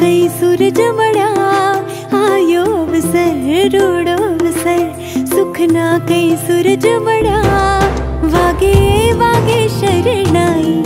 कै सूर जा आयो सर रोडो सर सुखना कै सुर जा वागे वागे शरणाई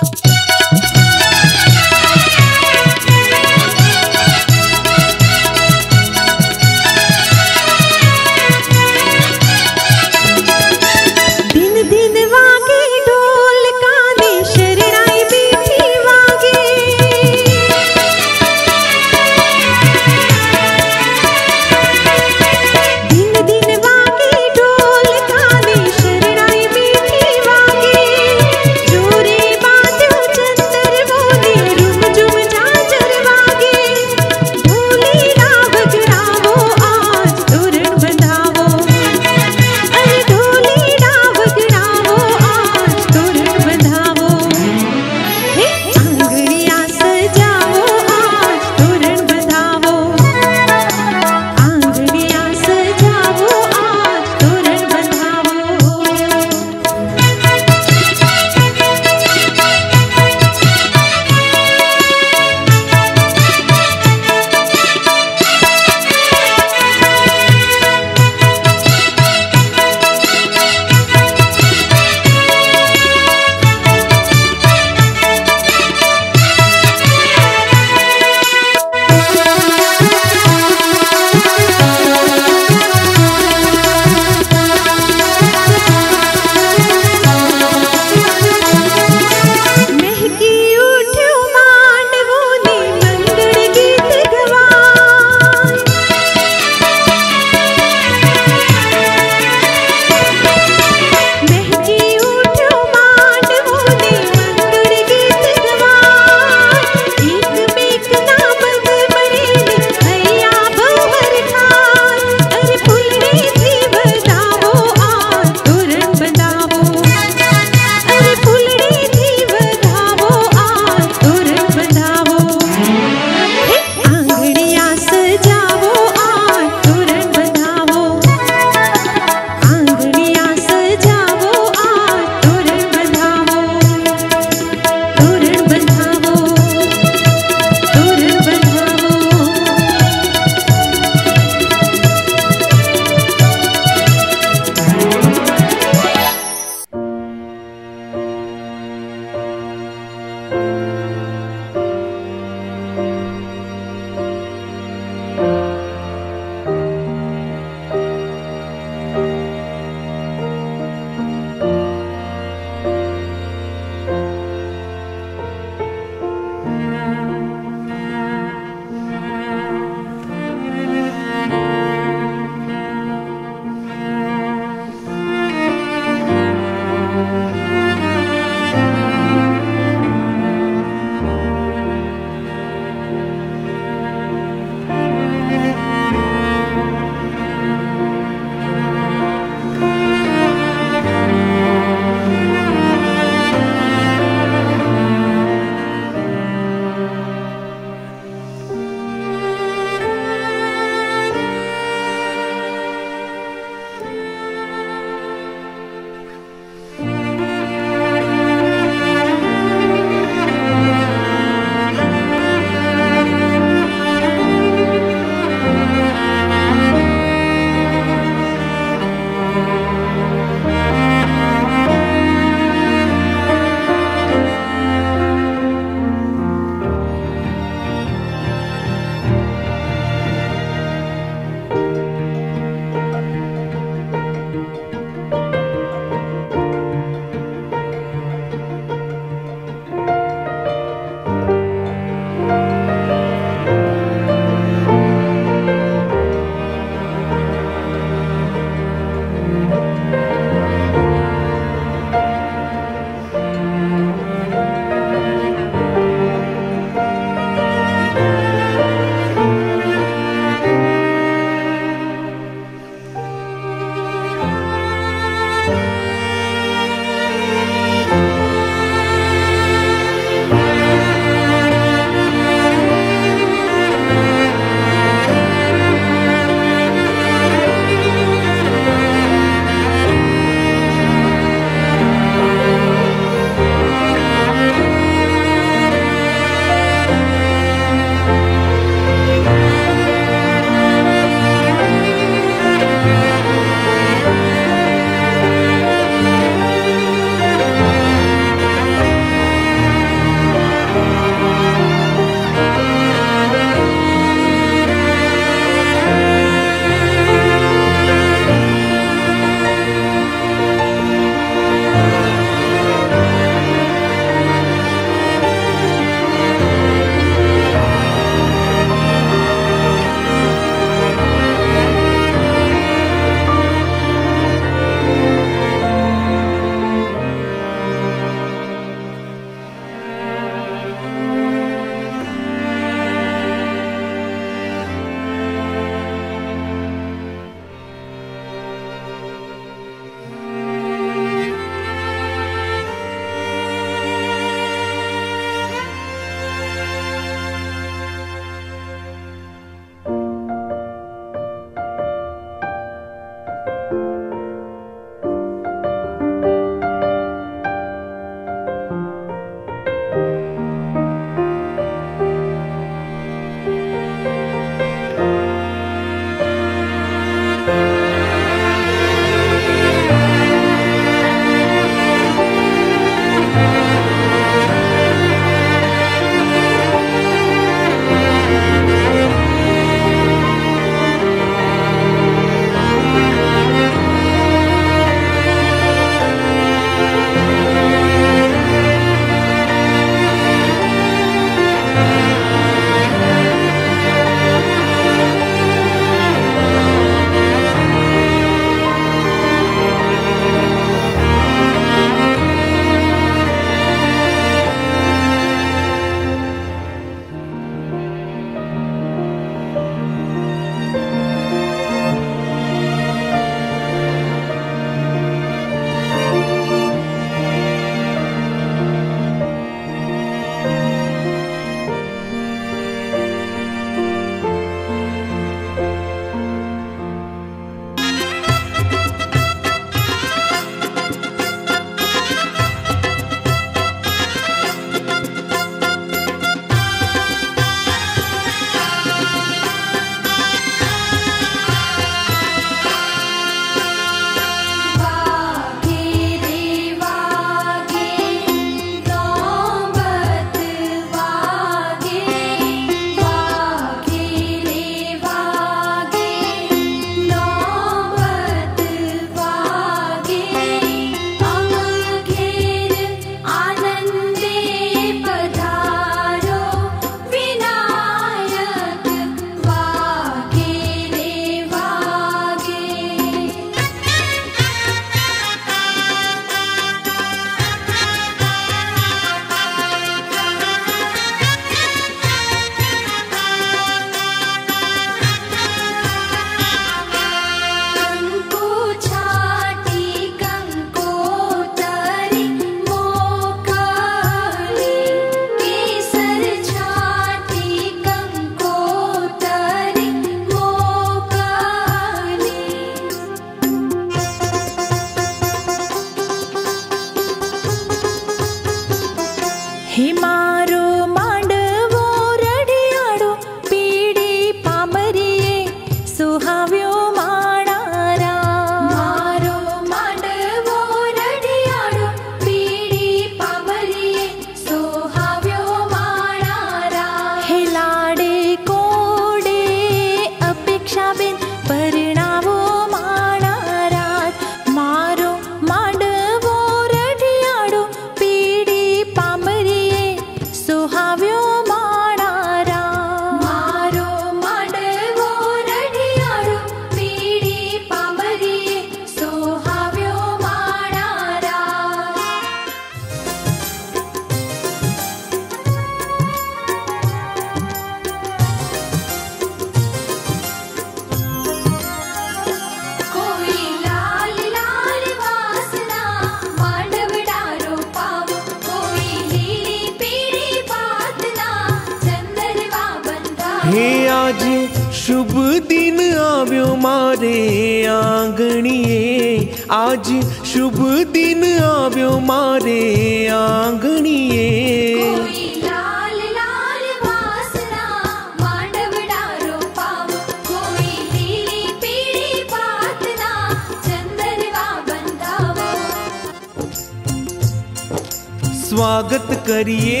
स्वागत करिए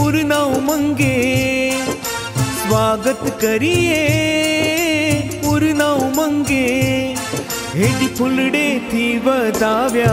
उड़ना उमंगे स्वागत करिए उड़ना उमंगे हेडी फुलडे थी बताव्या